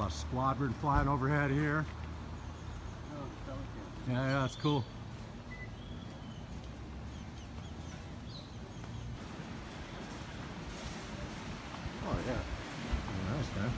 uh, squadron flying overhead here. Yeah, yeah, that's cool. Oh yeah. Nice, man.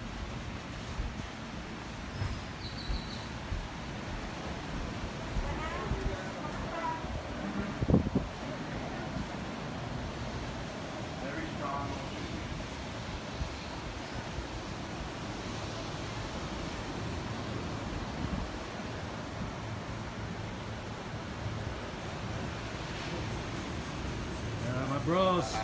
Bros.